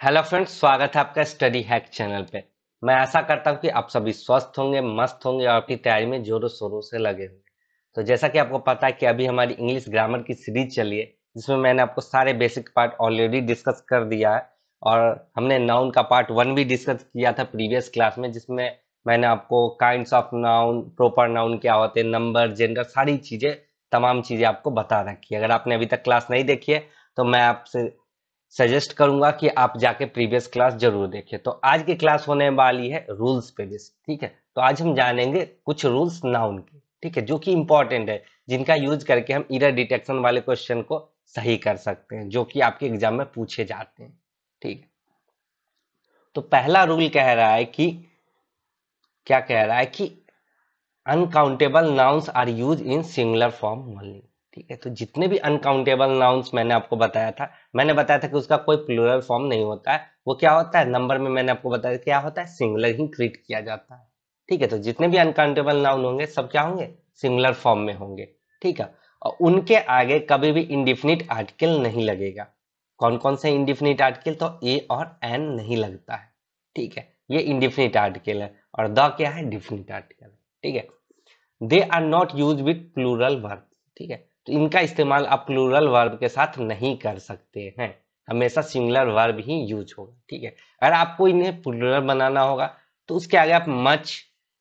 Hello friends स्वागत है आपका स्टडी हैक चैनल पे। मैं आशा करता हूँ कि आप सभी स्वस्थ होंगे, मस्त होंगे और अपनी तैयारी में जोरों शोरों से लगे होंगे। तो जैसा कि आपको पता है कि अभी हमारी इंग्लिश ग्रामर की सीरीज़ चली है, जिसमें मैंने आपको सारे बेसिक पार्ट ऑलरेडी डिस्कस कर दिया है और हमने नाउन का पार्ट वन भी डिस्कस किया था प्रीवियस क्लास में, जिसमें मैंने आपको kind of noun proper noun क्या होते हैं नंबर जेंडर सारी चीज़ें, तमाम चीज़ें आपको बता रखी है। अगर आपने अभी तक क्लास नहीं देखी है तो मैं आपसे सजेस्ट करूँगा कि आप जाके प्रीवियस क्लास ज़रूर देखें। तो आज की क्लास होने वाली है रूल्स पे बेस ठीक है? तो आज हम जानेंगे कुछ रूल्स नाउन के, ठीक है? जो कि इंपॉर्टेंट है, जिनका यूज़ करके हम इरर डिटेक्शन वाले क्वेश्चन को सही कर सकते हैं, जो कि आपके एग्ज़ाम में पूछे जाते हैं, ठीक है? तो पहला रूल कह रहा है कि, क्या कह रहा है कि uncountable nouns are use in singular form only ठीक है? तो जितने भी अनकाउंटेबल नाउन्स मैंने आपको बताया था, मैंने बताया था कि उसका कोई प्लूरल फॉर्म नहीं होता है। वो क्या होता है? नंबर में मैंने आपको बताया क्या होता है? सिंगुलर ही ट्रीट किया जाता है। ठीक है? तो जितने भी अनकाउंटेबल नाउन होंगे, सब क्या होंगे? सिंगुलर फॉर्म में होंगे। ठीक है? और उनके आगे कभी भी इंडिफिनिट आर्टिकल नहीं लगेगा। कौन कौन से इंडिफिनिट आर्टिकल तो ए और एन नहीं लगता है। ठीक है? ये इंडिफिनिट आर्टिकल है। और द क्या है? डिफिनिट आर्टिकल ठीक है? They are not use with plural verb ठीक है? तो इनका इस्तेमाल आप प्लूरल वर्ब के साथ नहीं कर सकते हैं। हमेशा सिंगुलर वर्ब ही यूज़ होगा, ठीक है? अगर आपको इन्हें प्लूरल बनाना होगा तो उसके आगे आप मच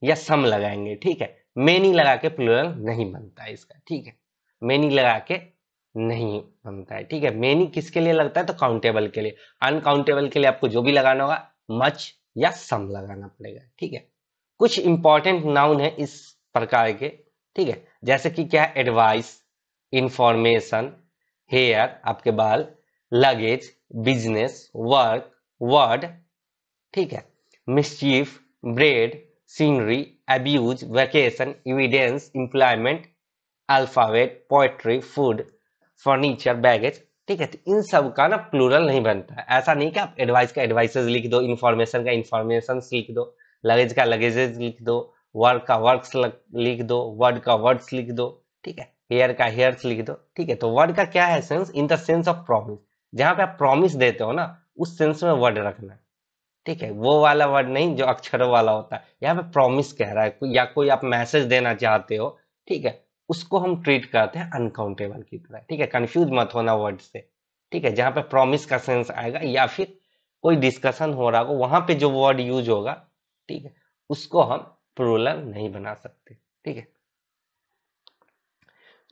या सम लगाएँगे, ठीक है? मेनी लगा के प्लूरल नहीं बनता है इसका, ठीक है? मेनी लगा के नहीं बनता है, ठीक है? मेनी किसके लिए लगता है? तो काउंटेबल के लिए। अनकाउंटेबल के लिए आपको जो भी लगाना होगा मच या सम लगाना पड़ेगा, ठीक है? कुछ इंपॉर्टेंट नाउन है इस प्रकार के, ठीक है? जैसे कि क्या है? एडवाइस इंफॉर्मेशन हेयर आपके बाल लगेज बिज़नेस वर्क वर्ड ठीक है। Mischief bread scenery abuse vacation evidence employment alphabet poetry food furniture baggage ठीक है। तो इन सब का ना प्लूरल नहीं बनता है। ऐसा नहीं कि आप एडवाइस का एडवाइसेस लिख दो इन्फॉर्मेशन का इन्फॉर्मेशन लिख दो लगेज का लगेजेस लिख दो वर्क का वर्क्स लिख दो वर्ड का वर्ड्स लिख दो, ठीक है। हेयर का हेयर्स लिख दो ठीक है तो वर्ड का क्या है sense in the sense of promise जहाँ पे आप प्रॉमिस देते हो ना, उस सेंस में वर्ड रखना है। ठीक है, वो वाला वर्ड नहीं जो अक्षरों वाला होता है। यहाँ पे प्रॉमिस कह रहा है या कोई आप मैसेज देना चाहते हो, ठीक है, उसको हम ट्रीट करते हैं अनकाउंटेबल की तरह। ठीक है कंफ्यूज मत होना वर्ड से। ठीक है, जहाँ पे प्रॉमिस का सेंस आएगा, या फिर कोई डिस्कशन हो रहा हो, वहाँ पे जो वर्ड यूज़ होगा, ठीक है, उसको हम प्रोलर नहीं बना सकते। ठीक है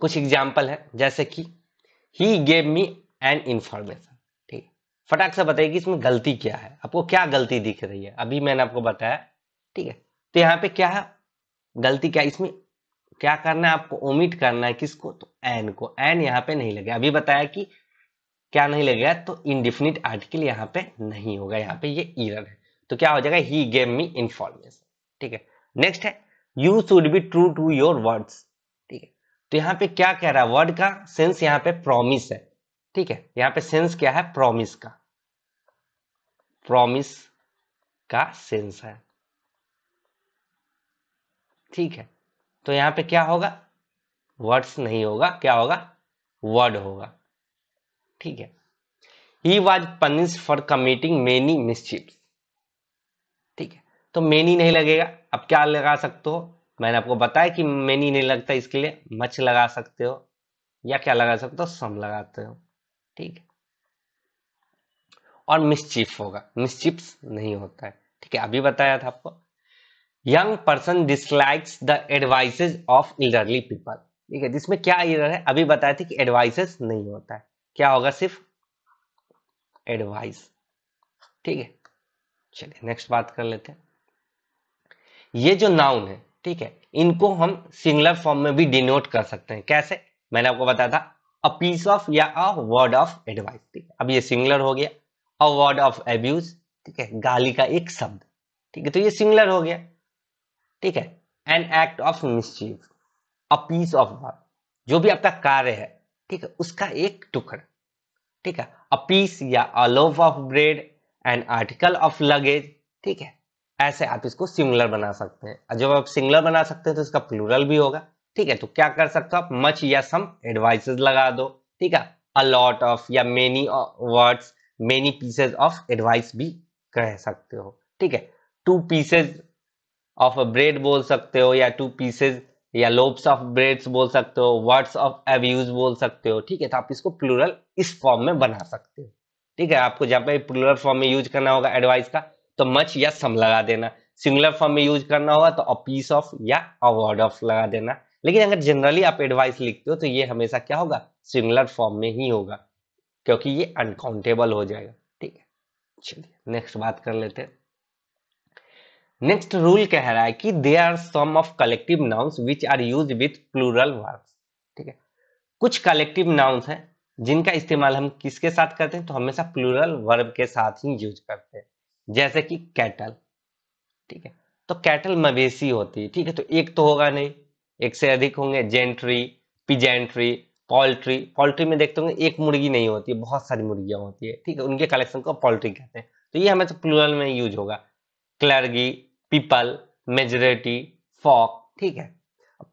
कुछ एग्ज़ाम्पल है, जैसे कि he gave me an information ठीक फटाक से बताइए कि इसमें गलती क्या है? आपको क्या गलती दिख रही है? अभी मैंने आपको बताया, ठीक है? तो यहाँ पे क्या है? गलती क्या, इसमें क्या करना है? आपको ओमिट करना है किसको? तो एन को। एन यहाँ पे नहीं लगेगा। अभी बताया कि क्या नहीं लगेगा तो इनडिफिनिट आर्टिकल यहाँ पे नहीं होगा। यहाँ पे ये ईरर है। तो क्या हो जाएगा? ही गेव मी इंफॉर्मेशन ठीक है? नेक्स्ट है you should be true to your words तो यहाँ पे क्या कह रहा है? वर्ड का सेंस यहाँ पे प्रॉमिस है। ठीक है? यहाँ पे सेंस क्या है? प्रॉमिस का। प्रॉमिस का सेंस है। ठीक है? तो यहाँ पे क्या होगा? वर्ड्स नहीं होगा। क्या होगा? वर्ड होगा। ठीक है? He was punish for committing many mischiefs ठीक है? तो मेनी नहीं लगेगा। अब क्या लगा सकते हो? मैंने आपको बताया कि मैनी नहीं लगता इसके लिए मच लगा सकते हो या क्या लगा सकते हो, सम लगाते हो। ठीक है। और मिसचिफ होगा। मिसचिप्स नहीं होता है। ठीक है, अभी बताया था आपको। Young person dislikes the advices of elderly people ठीक है, जिसमें क्या इधर है, अभी बताया था कि एडवाइसेस नहीं होता है। क्या होगा सिर्फ़? एडवाइस ठीक है। चलिए नेक्स्ट बात कर लेते हैं। ये जो नाउन है ठीक है? इनको हम सिंगुलर फॉर्म में भी डिनोट कर सकते हैं। कैसे? मैंने आपको बताया था अ पीस ऑफ़ या अ वर्ड ऑफ़ एडवाइस ठीक है? अब ये सिंगुलर हो गया। अ वर्ड ऑफ़ एब्यूज ठीक है? गाली का एक शब्द, ठीक है? तो ये सिंगुलर हो गया, ठीक है? An act of mischief a piece of word जो भी आपका कार्य है, ठीक है? उसका एक टुकड़ा, ठीक है? अ पीस या a loaf of bread an article of luggage ठीक है? ऐसे आप इसको सिंगुलर बना सकते हैं। जब आप सिंगुलर बना सकते हैं तो इसका प्लूरल भी होगा। ठीक है तो क्या कर सकते हो आप? मच या सम एडवाइसेस लगा दो। ठीक है अ लॉट ऑफ़ या many words many pieces of advice भी कह सकते हो। ठीक है टू पीसेज ऑफ़ ब्रेड बोल सकते हो या टू पीसेज या लोब्स ऑफ़ ब्रेड्स बोल सकते हो वर्ड्स ऑफ़ एब्यूज बोल सकते हो। ठीक है तो आप इसको प्लूरल इस फॉर्म में बना सकते हो। ठीक है, आपको जब पे प्लूरल फॉर्म में यूज़ करना होगा एडवाइस का तो मच या सम लगा देना। सिंगुलर फॉर्म में यूज़ करना होगा तो अ पीस ऑफ़ या अ वर्ड ऑफ़ लगा देना। लेकिन अगर जनरली आप एडवाइस लिखते हो तो ये हमेशा क्या होगा? सिंगुलर फॉर्म में ही होगा, क्योंकि ये अनकाउंटेबल हो जाएगा। ठीक है? चलिए नेक्स्ट बात कर लेते हैं। नेक्स्ट रूल कह रहा है कि they are some of collective nouns which are use with plural verbs ठीक है? कुछ कलेक्टिव नाउन्स हैं, जिनका इस्तेमाल हम किसके साथ करते हैं? तो हमेशा प्लूरल वर्ब के साथ ही यूज़ करते हैं। जैसे कि कैटल, ठीक है? तो कैटल मवेशी होती है, ठीक है? तो एक तो होगा नहीं, एक से अधिक होंगे, जेंट्री, पिजेंट्री, पोल्ट्री। पोल्ट्री में देखते होंगे एक मुर्गी नहीं होती है, बहुत सारी मुर्गियाँ होती है, ठीक है? उनके कलेक्शन को पोल्ट्री कहते हैं। तो ये हमें तो प्लूरल में यूज़ होगा। क्लर्गी पीपल मेजोरिटी फॉक ठीक है?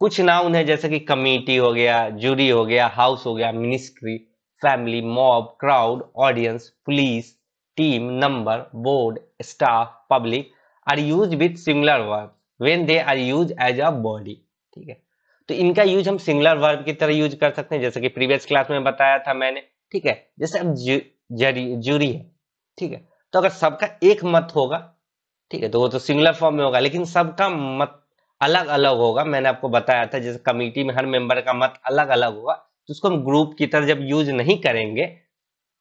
कुछ नाउन है, जैसे कि कमिटी हो गया जूरी हो गया हाउस हो गया ministry family mob crowd audience police team number board staff public are use with similar verb when they are use as a body ठीक है? तो इनका यूज़ हम सिंगुलर वर्ब की तरह यूज़ कर सकते हैं, जैसे कि प्रीवियस क्लास में बताया था मैंने, ठीक है? जैसे अब जूरी है, ठीक है? तो अगर सबका एक मत होगा, ठीक है तो वो तो सिंगुलर फॉर्म में होगा, लेकिन सबका मत अलग अलग होगा, मैंने आपको बताया था, जैसे कमिटी में हर मेंबर का मत अलग अलग होगा तो उसको हम ग्रुप की तरह जब यूज़ नहीं करेंगे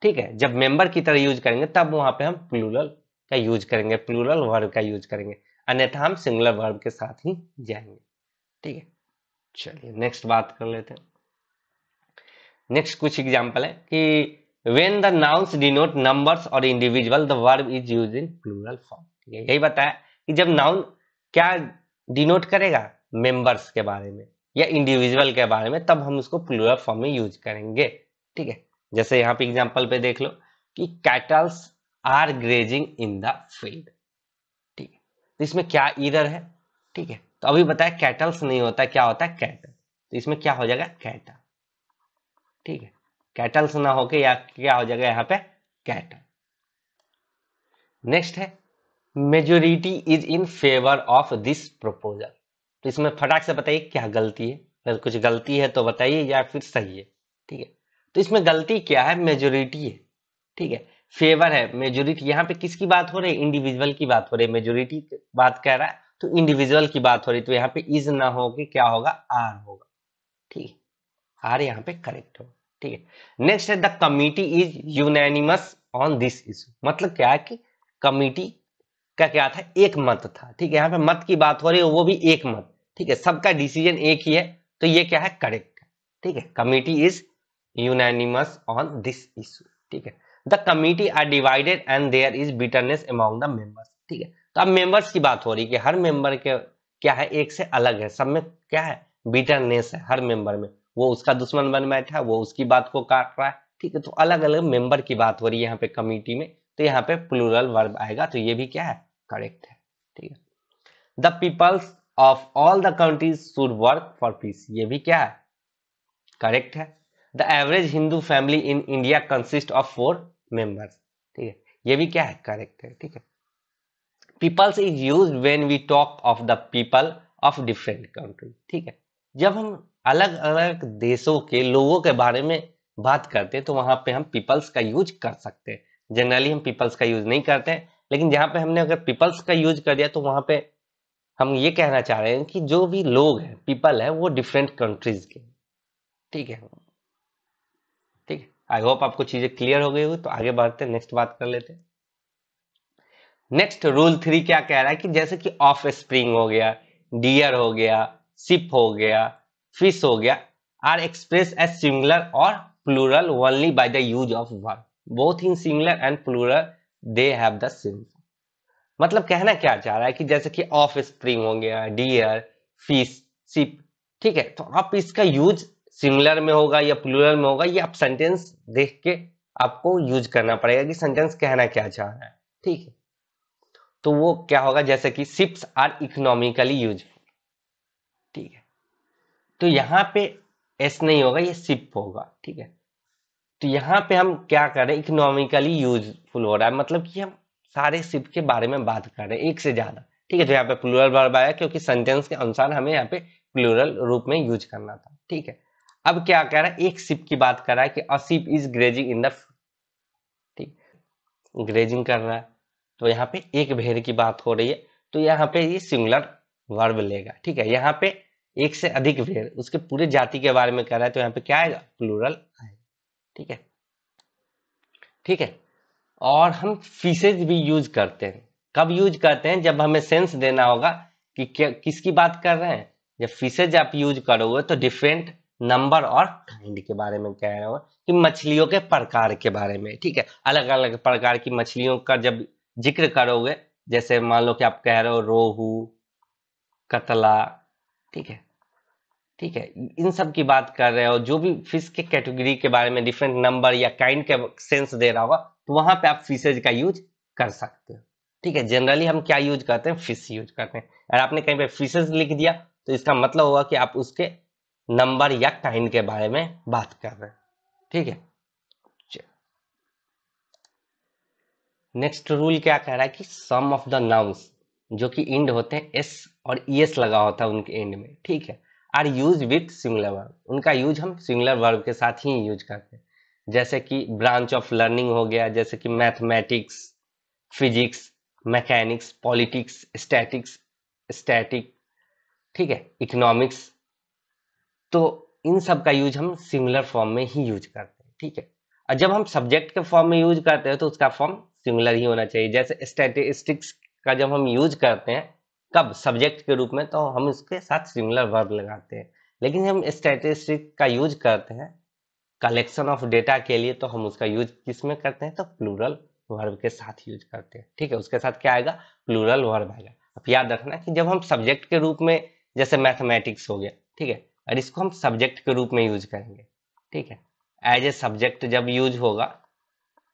ठीक है, जब मेंबर की तरह यूज़ करेंगे, तब वहाँ पे हम प्लूरल का यूज़ करेंगे प्लूरल वर्ब का यूज़ करेंगे। अन्यथा हम सिंगुलर वर्ब के साथ ही जाएँगे। ठीक है? चलिए नेक्स्ट बात कर लेते हैं। नेक्स्ट कुछ एग्ज़ाम्पल है कि when the nouns denote numbers और individual the verb is use in plural form यही बताया कि जब नाउन क्या डिनोट करेगा मेंबर्स के बारे में या इंडिविजुअल के बारे में, तब हम उसको प्लूरल फॉर्म में यूज़ करेंगे। ठीक है? जैसे यहाँ पे एग्जांपल पे देख लो कि cattles are grazing in the field ठीक। है तो इसमें क्या इधर है? ठीक है। तो अभी बताया कैटल्स नहीं होता, क्या होता है? कैटल तो इसमें क्या हो जाएगा? कैटल ठीक है। कैटल्स ना होके या क्या हो जाएगा यहाँ पे? कैटल नेक्स्ट है majority is in favour of this proposal तो इसमें फटाक से बताइए क्या गलती है? अगर कुछ गलती है तो बताइए या फिर सही है। ठीक है। तो इसमें गलती क्या है? मेजोरिटी है। ठीक है? फेवर है। मेजोरिटी यहाँ पे किसकी बात हो रही है? इंडिविजुअल की बात हो रही है। मेजोरिटी बात कह रहा है। तो इंडिविजुअल की बात हो रही है। तो यहाँ पे इज़ ना हो के क्या होगा? आर होगा। ठीक है? आर यहाँ पे करेक्ट होगा। ठीक है? नेक्स्ट है the committee is unanimous on this issue मतलब क्या है कि कमिटी का क्या था? एक मत था। ठीक है? यहाँ पे मत की बात हो रही है, वो भी एक मत। ठीक है? सबका डिसीज़न एक ही है। तो ये क्या है? करेक्ट ठीक है? Committee is unanimous on this issue ठीक है? The committee are divided and there is bitterness among the members ठीक है? तो अब मेंबर्स की बात हो रही है कि हर मेंबर के क्या है? एक से अलग है। सब में क्या है? बिटरनेस है हर मेंबर में। वो उसका दुश्मन बन बैठा है, वो उसकी बात को काट रहा है। ठीक है? तो अलग अलग मेंबर की बात हो रही है यहाँ पे कमिटी में। तो यहाँ पे प्लूरल वर्ब आएगा तो ये भी क्या है? करेक्ट है। ठीक है? The peoples of all the countries should work for peace ये भी क्या है? करेक्ट है। The average Hindu family in India consist of four members ठीक है? ये भी क्या है? करेक्ट है, ठीक है? Peoples is use when we talk of the people of different country ठीक है? जब हम अलग अलग देशों के, लोगों के बारे में बात करते हैं तो वहाँ पे हम पीपल्स का यूज़ कर सकते हैं। जनरली हम पीपल्स का यूज़ नहीं करते हैं, लेकिन जहाँ पे हमने अगर पीपल्स का यूज़ कर दिया तो वहाँ पे हम ये कहना चाह रहे हैं कि जो भी लोग हैं पीपल है, वो डिफरेंट कंट्रीज़ के ठीक है? ठीक है। आई होप आपको चीज़ें क्लियर हो गई हो तो आगे बढ़ते नेक्स्ट बात कर लेते नेक्स्ट रूल थ्री क्या कह रहा है कि जैसे कि ऑफ़ स्प्रिंग हो गया डियर हो गया सिप हो गया फ़िश हो गया आर एक्सप्रेस एज सिंगुलर और plural only by the use of verb both in singular and plural they have the same मतलब कहना क्या चाह रहा है कि जैसे कि ऑफ़ स्प्रिंग हो गया डियर फ़िश सिप ठीक है? तो आप इसका यूज़ सिंगुलर में होगा या प्लूरल में होगा, ये आप सेंटेंस देख के आपको यूज़ करना पड़ेगा कि सेंटेंस कहना क्या चाह रहा है। ठीक है? तो वो क्या होगा? जैसे कि सिप्स आर इकोनॉमिकली यूज़ ठीक है? तो यहाँ पे एस नहीं होगा, ये सिप होगा। ठीक है? तो यहाँ पे हम क्या कर रहे हैं? इकोनॉमिकली यूजफुल हो रहा है। मतलब कि हम सारे सिप के बारे में बात कर रहे हैं, एक से ज़्यादा। ठीक है? तो यहाँ पे प्लूरल वर्ब आया, क्योंकि सेंटेंस के अनुसार हमें यहाँ पे प्लूरल रूप में यूज़ करना था। ठीक है? अब क्या कह रहा है? एक शिप की बात कर रहा है कि a sheep is grazing in the ठीक। ग्रेजिंग कर रहा है। तो यहाँ पे एक भेड़ की बात हो रही है। तो यहाँ पे ये सिंगुलर वर्ब लेगा। ठीक है, यहाँ पे एक से अधिक भेड़ उसके पूरे जाति के बारे में कह रहा है तो यहाँ पे क्या आएगा? प्लूरल आएगा। ठीक है। ठीक है। और हम फीसेज भी यूज़ करते हैं। कब यूज़ करते हैं? जब हमें सेंस देना होगा कि क्या किसकी बात कर रहे हैं? जब फीसेज आप यूज़ करोगे तो डिफरेंट नंबर और काइंड के बारे में कह रहे हो कि मछलियों के प्रकार के बारे में, ठीक है? अलग अलग प्रकार की मछलियों का जब ज़िक्र करोगे, जैसे मान लो कि आप कह रहे हो रोहू, कतला, ठीक है? ठीक है, इन सब की बात कर रहे हो, जो भी फ़िश के कैटेगरी के बारे में डिफरेंट नंबर या काइंड के सेंस दे रहा होगा तो वहाँ पे आप फिशेज का यूज़ कर सकते हो। ठीक है जनरली हम क्या यूज़ करते हैं? फ़िश यूज़ करते हैं। अगर आपने कहीं पे फिशेज लिख दिया तो इसका मतलब होगा कि आप उसके नंबर या काइंड के बारे में बात कर रहे हैं। ठीक है? नेक्स्ट रूल क्या कह रहा है कि सम ऑफ़ द नाउन्स जो कि इंड होते हैं एस और ई एस लगा होता है उनके एंड में। ठीक है? Are use with singular verb उनका यूज़ हम सिंगुलर वर्ब के साथ ही यूज़ करते हैं। जैसे कि ब्रांच ऑफ़ लर्निंग हो गया, जैसे कि mathematics physics mechanics politics statics static ठीक है? इकोनॉमिक्स तो इन सब का यूज़ हम सिंगुलर फॉर्म में ही यूज़ करते हैं, ठीक है? और जब हम सब्जेक्ट के फॉर्म में यूज़ करते हैं तो उसका फॉर्म सिंगुलर ही होना चाहिए। जैसे स्टैटिस्टिक्स का जब हम यूज़ करते हैं, कब सब्जेक्ट के रूप में तो हम उसके साथ सिमिलर वर्ब लगाते हैं। लेकिन हम स्टैटिस्टिक का यूज़ करते हैं कलेक्शन ऑफ़ डेटा के लिए तो हम उसका यूज़ किसमें करते हैं तो प्लूरल वर्ब के साथ यूज़ करते हैं, ठीक है? उसके साथ क्या आएगा? प्लूरल वर्ब आएगा। अब याद रखना कि जब हम सब्जेक्ट के रूप में, जैसे मैथमेटिक्स हो गया, ठीक है? और इसको हम सब्जेक्ट के रूप में यूज़ करेंगे, ठीक है? एज ए सब्जेक्ट जब यूज़ होगा,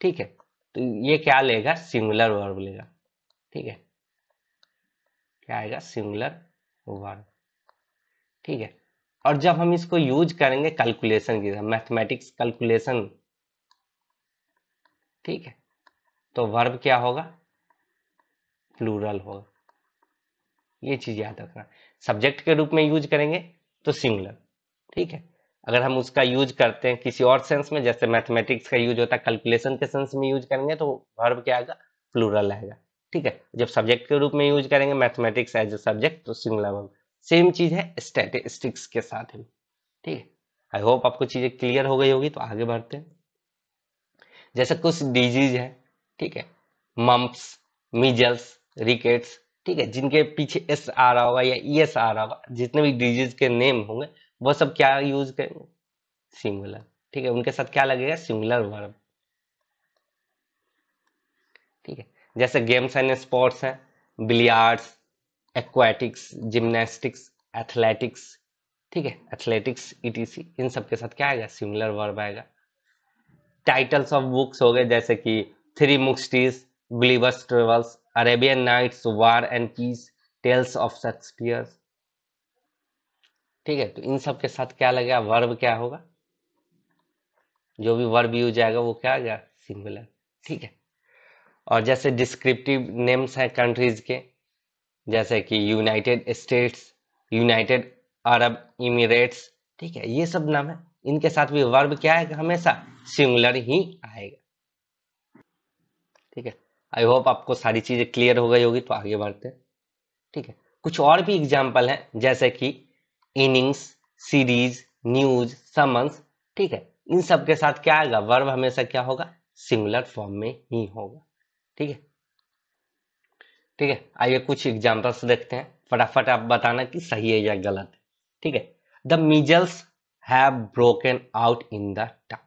ठीक है तो ये क्या लेगा? सिंगुलर वर्ब लेगा, ठीक है? क्या आएगा? सिंगुलर वर्ब ठीक है? और जब हम इसको यूज़ करेंगे कैलकुलेशन की मैथमेटिक्स कैलकुलेशन ठीक है? तो वर्ब क्या होगा? प्लूरल होगा। ये चीज़ याद रखना। सब्जेक्ट के रूप में यूज़ करेंगे तो सिंगुलर ठीक है? अगर हम उसका यूज़ करते हैं किसी और सेंस में, जैसे मैथमेटिक्स का यूज़ होता है कैलकुलेशन के सेंस में यूज़ करेंगे तो वर्ब क्या आएगा? प्लूरल आएगा, ठीक है? जब सब्जेक्ट के रूप में यूज़ करेंगे मैथमेटिक्स एज ए सब्जेक्ट तो सिंगुलर वर्ब सेम चीज़ है स्टैटिस्टिक्स के साथ ही ठीक है? आई होप आपको चीज़ें क्लियर हो गई होगी तो आगे बढ़ते हैं। जैसे कुछ डिज़ीज़ है, ठीक है? मम्प्स मिजल्स रिकेट्स ठीक है, जिनके पीछे एस आ रहा होगा या ई एस आ रहा होगा, जितने भी डिज़ीज़ के नेम होंगे, वो सब क्या यूज़ करेंगे सिंगुलर ठीक है, उनके साथ क्या लगेगा? सिंगुलर वर्ब ठीक है, जैसे गेम्स एंड स्पोर्ट्स हैं बिलियार्ड्स एक्वाटिक्स जिम्नास्टिक्स एथलेटिक्स ठीक है एथलेटिक्स ईटीसी इन सब के साथ क्या आएगा? सिमिलर वर्ब आएगा. टाइटल्स ऑफ़ बुक्स हो गए, जैसे कि three Musketeers Gulliver's Travels Arabian Nights War and Peace Tales of Shakespeare ठीक है तो इन सब के साथ क्या लगेगा? वर्ब क्या होगा? जो भी वर्ब यूज़ आएगा वो क्या आएगा सिंगुलर ठीक है। और जैसे डिस्क्रिप्टिव नेम्स हैं कंट्रीज़ के, जैसे कि United States United Arab Emirates ठीक है, ये सब नाम है। इनके साथ भी वर्ब क्या है? हमेशा सिंगुलर ही आएगा। ठीक है। आई होप आपको सारी चीज़ें क्लियर हो गई होगी तो आगे बढ़ते ठीक है। कुछ और भी एग्ज़ाम्पल हैं, जैसे कि इनिंग्स सीरीज़ न्यूज़ समन्स ठीक है। इन सब के साथ क्या आएगा? वर्ब हमेशा क्या होगा? सिंगुलर फॉर्म में ही होगा। ठीक है। ठीक है। आइए कुछ एग्जाम्पल्स देखते हैं। फटाफट आप बताना कि सही है या गलत। है ठीक है। The measles have broken out in the town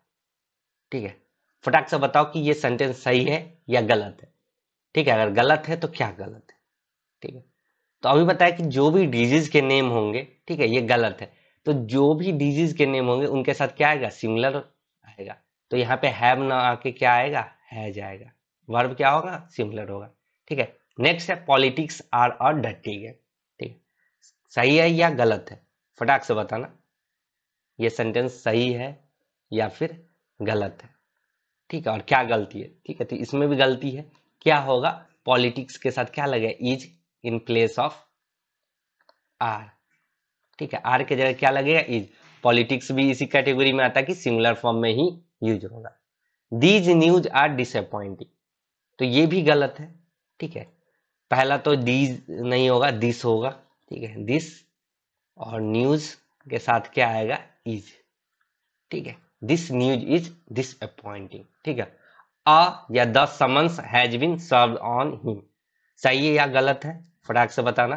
ठीक है। फटाक से बताओ कि ये सेंटेंस सही है या गलत है। ठीक है, अगर गलत है तो क्या गलत है? ठीक है? तो अभी बताया कि जो भी डिज़ीज़ के नेम होंगे, ठीक है, ये गलत है। तो जो भी डिज़ीज़ के नेम होंगे, उनके साथ क्या आएगा? सिमिलर आएगा। तो यहाँ पे हैव ना आके क्या आएगा? है जाएगा वर्ब क्या होगा? सिमिलर होगा। ठीक है? नेक्स्ट है पॉलिटिक्स आर और डटी है ठीक है? सही है या गलत है? फटाक से बताना। ये सेंटेंस सही है या फिर गलत है? ठीक है? और क्या गलती है? ठीक है? तो इसमें भी गलती है। क्या होगा? पॉलिटिक्स के साथ क्या लगे? Is in place of are ठीक है आर के जगह क्या लगेगा इज़ पॉलिटिक्स भी इसी कैटेगरी में आता है कि सिंगुलर फॉर्म में ही यूज़ होगा। दीज न्यूज़ आर डिसअपॉइंटिंग तो ये भी गलत है, ठीक है। पहला तो दीज नहीं होगा दिस होगा, ठीक है। दिस और न्यूज़ के साथ क्या आएगा? इज़ ठीक है। दिस न्यूज़ इज़ डिसअपॉइंटिंग ठीक है। या the summons has been serve on him सही है या गलत है? फटाक से बताना।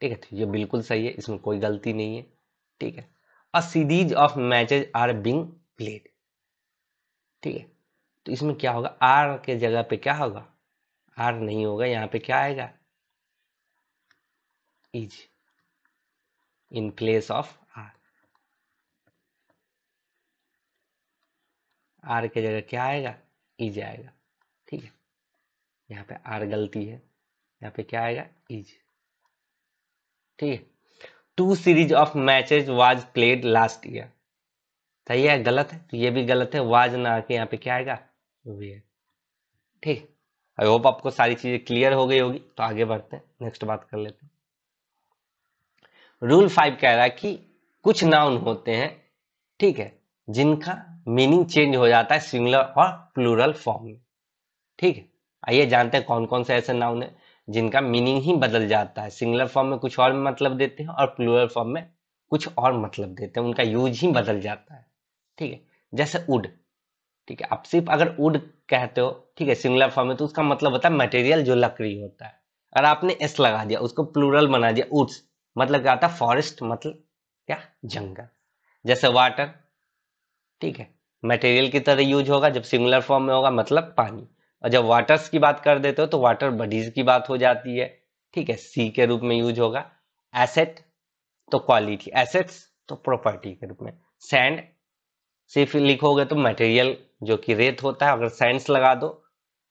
ठीक है तो ये बिल्कुल सही है, इसमें कोई गलती नहीं है। ठीक है। A series of matches are being played. ठीक है तो इसमें क्या होगा? आर के जगह पे क्या होगा? आर नहीं होगा, यहाँ पे क्या आएगा? Is in place of are के जगह क्या आएगा? इज़ आएगा ठीक है? यहाँ पे आर गलती है। यहाँ पे क्या आएगा? इज़ ठीक है? Two series of matches was played last year सही है? गलत है? तो ये भी गलत है। वाज ना आके यहाँ पे क्या आएगा? वे ठीक आई होप आपको सारी चीज़ें क्लियर हो गई होगी। तो आगे बढ़ते हैं। नेक्स्ट बात कर लेते हैं। रूल फाइव कह रहा है कि कुछ नाउन होते हैं। ठीक है? जिनका मीनिंग चेंज हो जाता है सिंगुलर और प्लूरल फॉर्म में। ठीक है? आइए जानते हैं कौन कौन से ऐसे नाउन है जिनका मीनिंग ही बदल जाता है। सिंगुलर फॉर्म में कुछ और मतलब देते हैं और प्लूरल फॉर्म में कुछ और मतलब देते हैं। उनका यूज़ ही बदल जाता है। ठीक है? जैसे उड ठीक है? आप सिर्फ़ अगर उड कहते हो, ठीक है, सिंगुलर फॉर्म में तो उसका मतलब होता है मटेरियल जो लकड़ी होता है। और आपने एस लगा दिया, उसको प्लूरल बना दिया उड्स मतलब क्या आता है? फॉरेस्ट मतलब क्या? जंगल। जैसे वाटर ठीक है। मटेरियल की तरह यूज़ होगा, जब सिंगुलर फॉर्म में होगा मतलब पानी। और जब वाटर्स की बात कर देते हो तो वाटर बडीज की बात हो जाती है। ठीक है सी के रूप में यूज़ होगा। एसेट तो क्वालिटी एसेट्स तो प्रॉपर्टी के रूप में। सैंड सिर्फ़ लिखोगे तो मटेरियल जो कि रेत होता है, अगर सैंड्स लगा दो,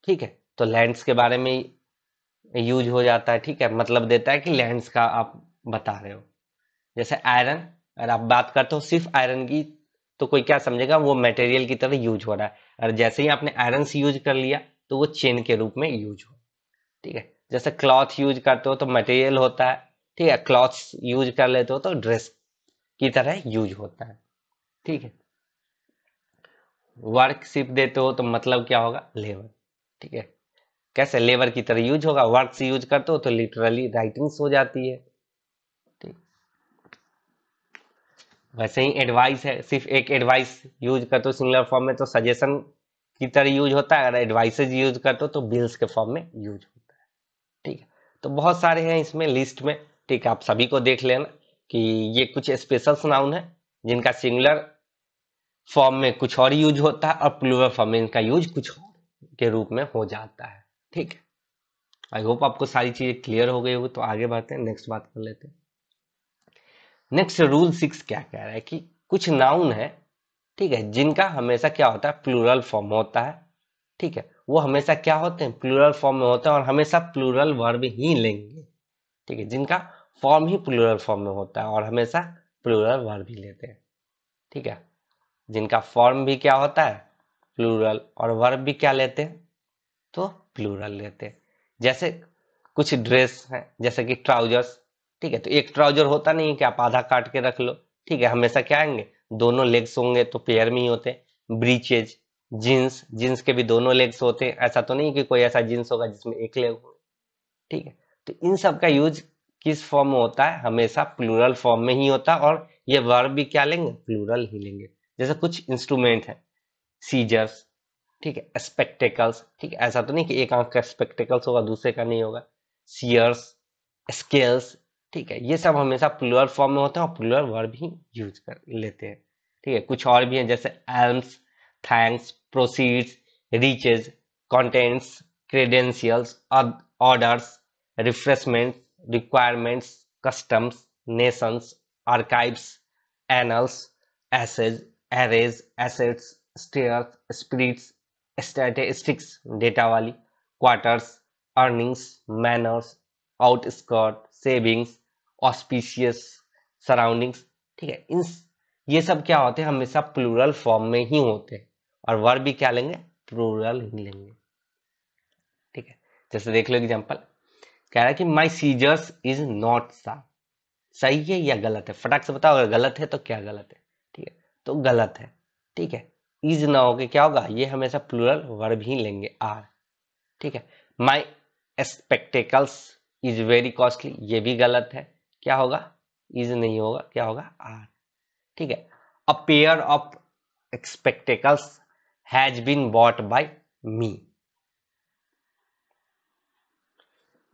ठीक है तो लैंड्स के बारे में यूज़ हो जाता है, ठीक है। मतलब देता है कि लैंड्स का आप बता रहे हो। जैसे आयरन अगर आप बात करते हो, सिर्फ़ आयरन की तो कोई क्या समझेगा, वो मटेरियल की तरह यूज़ हो रहा है। और जैसे ही आपने आयरन से यूज़ कर लिया तो वो चेन के रूप में यूज़ हो। ठीक है? जैसे क्लॉथ यूज़ करते हो तो मटेरियल होता है। ठीक है? क्लॉथ यूज़ कर लेते हो तो ड्रेस की तरह यूज़ होता है। ठीक है? वर्क सिर्फ़ देते हो तो मतलब क्या होगा? लेबर ठीक है? कैसे? लेबर की तरह यूज़ होगा। वर्क से यूज़ करते हो तो लिटरली राइटिंग्स हो जाती है ठीक वैसे ही एडवाइस है, सिर्फ़ एक एडवाइस यूज़ कर हो सिंगुलर फॉर्म में तो सजेशन की तरह यूज़ होता है। अगर एडवाइसेज यूज़ कर हो तो बिल्स के फॉर्म में यूज़ होता है। ठीक है? तो बहुत सारे हैं इसमें लिस्ट में। ठीक है, आप सभी को देख लेना कि ये कुछ स्पेशल नाउन है, जिनका सिंगुलर फॉर्म में कुछ और यूज़ होता है, और प्लूरल फॉर्म में इनका यूज़ कुछ और के रूप में हो जाता है। ठीक है? आई होप आपको सारी चीज़ें क्लियर हो गई होगी तो आगे बढ़ते हैं नेक्स्ट बात कर लेते हैं। नेक्स्ट रूल सिक्स क्या कह रहा है कि कुछ नाउन है, ठीक है, जिनका हमेशा क्या होता है प्लूरल फॉर्म होता है, ठीक है, वो हमेशा क्या होते हैं प्लूरल फॉर्म में होते हैं और हमेशा प्लूरल वर्ब ही लेंगे, ठीक है, जिनका फॉर्म ही प्लूरल फॉर्म में होता है और हमेशा प्लूरल वर्ब ही लेते हैं, ठीक है, जिनका फॉर्म भी क्या होता है प्लूरल और वर्ब भी क्या लेते हैं तो प्लूरल लेते हैं, जैसे कुछ ड्रेस हैं, जैसे कि ट्राउजर्स ठीक है तो एक ट्राउज़र होता नहीं है कि आप आधा काट के रख लो। ठीक है, हमेशा क्या आएँगे? दोनों लेग्स होंगे तो पेयर में ही होते हैं। ब्रीचेज जींस जींस के भी दोनों लेग्स होते हैं। ऐसा तो नहीं कि कोई ऐसा जींस होगा जिसमें एक लेग हो। ठीक है तो इन सब का यूज़ किस फॉर्म में होता है? हमेशा प्लूरल फॉर्म में ही होता है और ये वर्ब भी क्या लेंगे? प्लूरल ही लेंगे। जैसे कुछ इंस्ट्रूमेंट है, सीजर्स, ठीक है, स्पेक्टेकल्स। ठीक है, ऐसा तो नहीं कि एक आँख का स्पेक्टेकल्स होगा, दूसरे का नहीं होगा। सीयर्स, स्केल्स ठीक है, ये सब हमेशा प्लूरल फॉर्म में होते हैं और प्लूरल वर्ब ही यूज़ कर लेते हैं। ठीक है, कुछ और भी हैं, जैसे alms thanks proceeds riches contents credentials orders refreshments requirements customs nations archives annals ashes arrears assets stairs spirits statistics data वाली quarters earnings manners outskirt savings auspicious surroundings ठीक है इन ये सब क्या होते हैं, हमेशा प्लूरल फॉर्म में ही होते हैं, और वर्ब भी क्या लेंगे प्लूरल ही लेंगे, ठीक है, जैसे देख लो एग्जांपल कह रहा है कि माई सीजर्स इज़ नॉट सा सही है या गलत है, फटाक से बताओ, अगर गलत है तो क्या गलत है, ठीक है तो गलत है, ठीक है इज़ ना हो क्या होगा, ये हमेशा प्लूरल वर्ब ही लेंगे आर ठीक है my spectacles is very costly ये भी गलत है। क्या होगा? इज़ नहीं होगा। क्या होगा? आर ठीक है। A pair of spectacles has been bought by me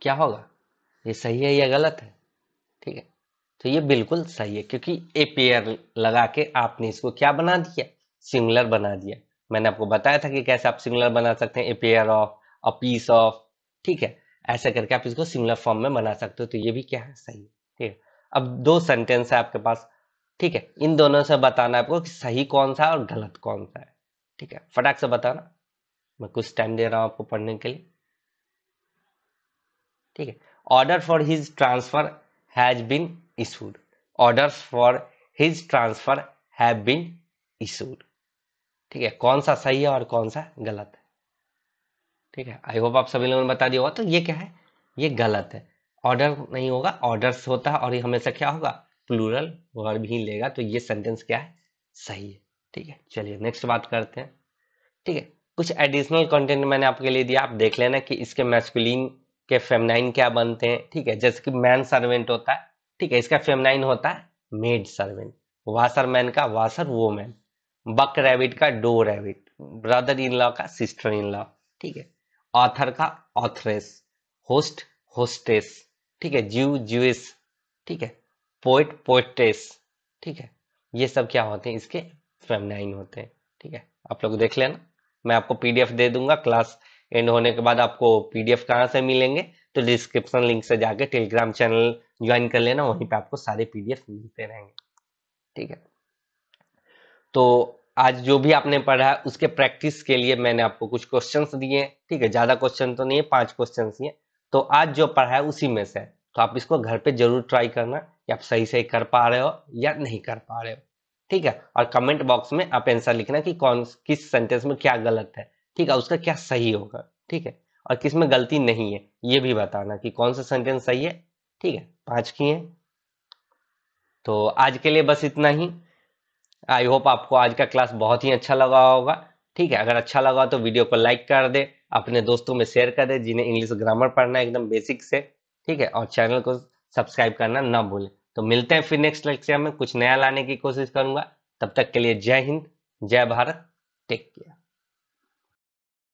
क्या होगा? ये सही है या गलत है? ठीक है। तो ये बिल्कुल सही है, क्योंकि ए पेयर लगा के आपने इसको क्या बना दिया? सिंगुलर बना दिया। मैंने आपको बताया था कि कैसे आप सिंगुलर बना सकते हैं। A pair of a piece of ठीक है। ऐसे करके आप इसको सिमिलर फॉर्म में बना सकते हो तो ये भी क्या है? सही है, ठीक है। अब दो सेंटेंस है आपके पास, ठीक है। इन दोनों से बताना आपको कि सही कौन सा है और गलत कौन सा है, ठीक है। फटाक से बताना, मैं कुछ टाइम दे रहा हूँ आपको पढ़ने के लिए। ठीक है order for his transfer has been issued. Order for his transfer have been issued. ठीक है, कौन सा सही है और कौन सा गलत है? ठीक है? आई होप आप सभी लोगों ने बता दिया होगा। तो ये क्या है? ये गलत है। ऑर्डर नहीं होगा ऑर्डर्स होता है और ये हमेशा क्या होगा? प्लूरल वर्ब ही लेगा। तो ये सेंटेंस क्या है? सही है। ठीक है? चलिए नेक्स्ट बात करते हैं। ठीक है? कुछ एडिशनल कंटेंट मैंने आपके लिए दिया। आप देख लेना कि इसके मैस्कुलिन के फेमनाइन क्या बनते हैं। ठीक है? जैसे कि मैन सर्वेंट होता है। ठीक है? इसका फेमनाइन होता है मेड सर्वेंट वासर मैन का, washerwoman buck rabbit का, doe rabbit brother in law का सिस्टर इन लॉ ठीक है? ऑथर का ऑथरेस, होस्ट, होस्टेस, ठीक है ज्यू ज्यूस ठीक है, पोइट पोइटेस ठीक है, ये सब क्या होते हैं, इसके फेमनाइन होते हैं, ठीक है, आप लोग देख लेना, मैं आपको पीडीएफ दे दूँगा, क्लास एंड होने के बाद आपको पीडीएफ कहाँ से मिलेंगे तो डिस्क्रिप्शन लिंक से जाके टेलीग्राम चैनल ज्वाइन कर लेना, वहीं पे आपको सारे पीडीएफ मिलते रहेंगे, ठीक है तो आज जो भी आपने पढ़ा है, उसके प्रैक्टिस के लिए मैंने आपको कुछ क्वेश्चंस दिए हैं। ठीक है, ज़्यादा क्वेश्चन तो नहीं है, पाँच क्वेश्चन दिए तो आज जो पढ़ा है, उसी में से है। तो आप इसको घर पे ज़रूर ट्राई करना कि आप सही सही कर पा रहे हो या नहीं कर पा रहे हो। ठीक है? और कमेंट बॉक्स में आप आंसर लिखना कि कौन, किस सेंटेंस में क्या गलत है। ठीक है? उसका क्या सही होगा। ठीक है? और किसमें गलती नहीं है, ये भी बताना कि कौन सा सेंटेंस सही है। ठीक है? पाँच की है। तो आज के लिए बस इतना ही। आई होप आपको आज का क्लास बहुत ही अच्छा लगा होगा। ठीक है, अगर अच्छा लगा तो वीडियो को लाइक कर दे, अपने दोस्तों में शेयर कर दे जिन्हें इंग्लिश ग्रामर पढ़ना है एकदम बेसिक से। ठीक है, और चैनल को सब्सक्राइब करना ना भूलें। तो मिलते हैं फिर नेक्स्ट लेक्चर में, कुछ नया लाने की कोशिश करूँगा। तब तक के लिए जय हिंद, जय भारत टेक केयर